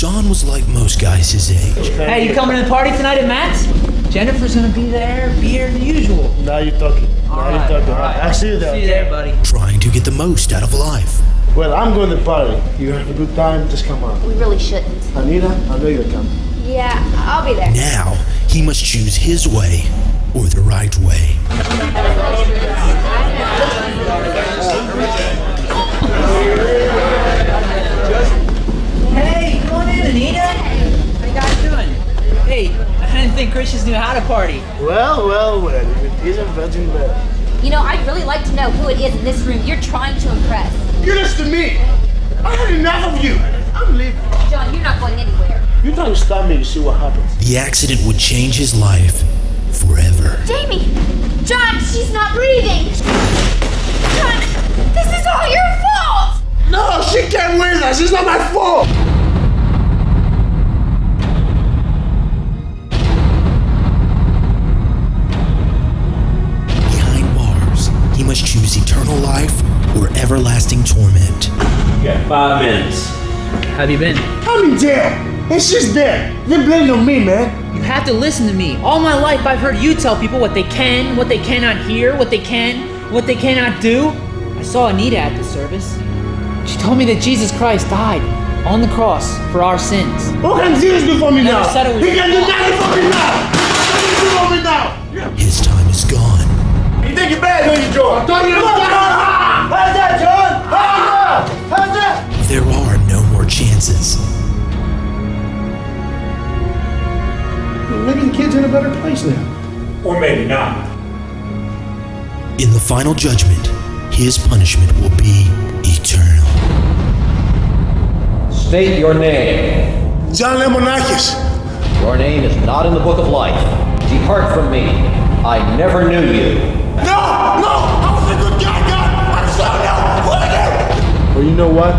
John was like most guys his age, Hey, you coming to the party tonight at Matt's? Jennifer's gonna be there, beer than usual. Now you're talking. Now All you're talking. all right. I'll see you there. See you there, buddy. trying to get the most out of life. Well, I'm going to the party. You have a good time, just come on. We really shouldn't. Anita, I know you're coming. Yeah, I'll be there. Now, he must choose his way or the right way. Hey, come on in, Anita. How you guys doing? Hey, I didn't think Christians knew how to party. Well, well, well. If it isn't Virgin better. You know, I'd really like to know who it is in this room you're trying to impress. You listen to me. I had enough of you. I'm leaving. John, you're not going anywhere. You trying to stop me to see what happens. The accident would change his life forever. Jamie! John, she's not breathing! John, this is all your fault! No, she came with us. It's not my fault. Must choose eternal life or everlasting torment. You got five minutes. How have you been? I'm in jail. And she's dead. They blame it on me, man. You have to listen to me. All my life, I've heard you tell people what they can, what they cannot hear, what they can, what they cannot do. I saw Anita at the service. She told me that Jesus Christ died on the cross for our sins. What can Jesus do for me now? said it He can do nothing for me now. The kid's in a better place now. Or maybe not. In the final judgment, his punishment will be eternal. State your name. John Lemonakis. Your name is not in the book of life. Depart from me. I never knew you. No, no, I was a good guy, God. I'm sorry now. What again? Well, you know what?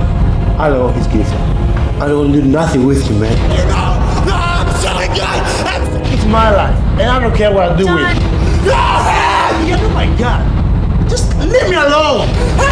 I know he's guilty. I don't want to do nothing with you, man. You know, no, I'm sorry, God. I'm It's my life, and I don't care what I do with it. No! Oh my God! Just leave me alone.